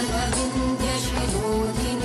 न्द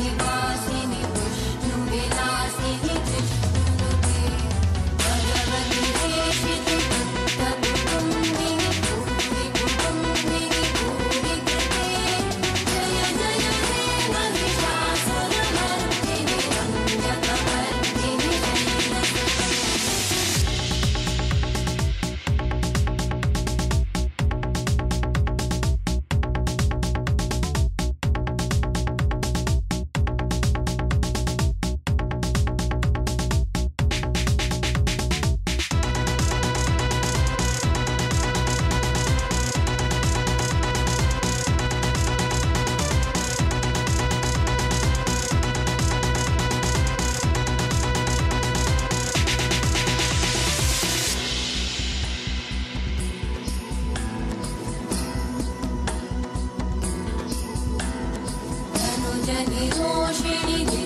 你做去你。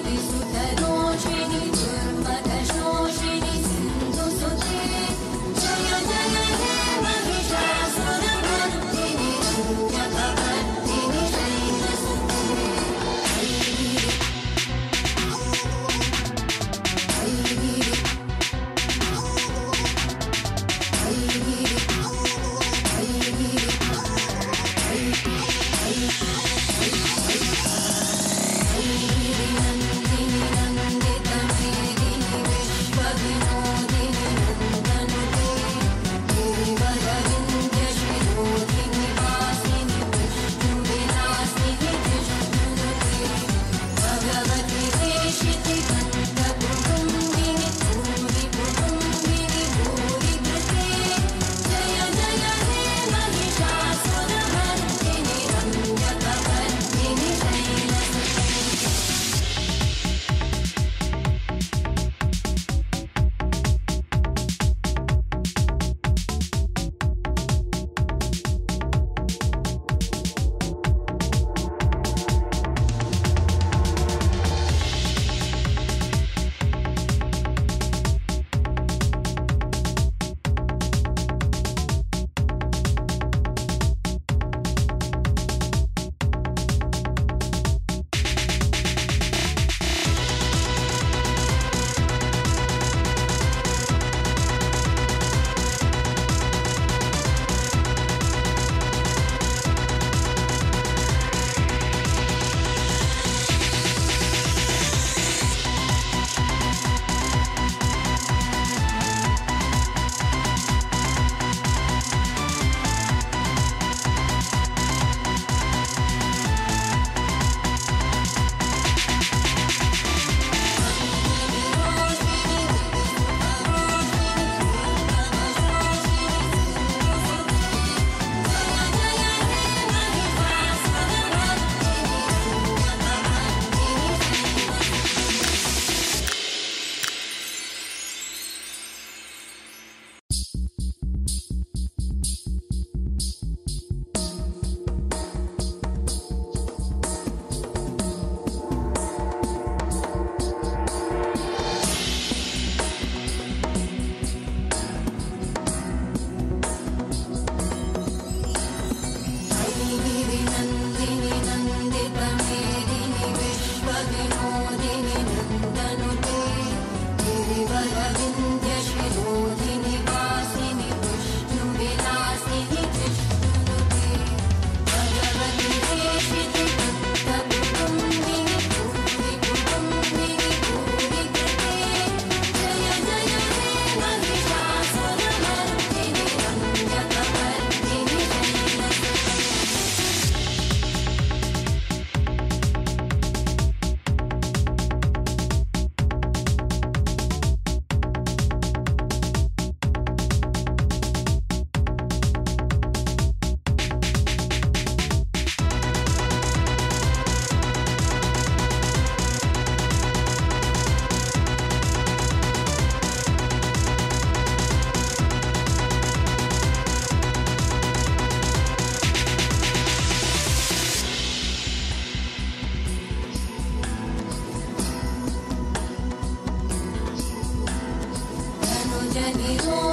你。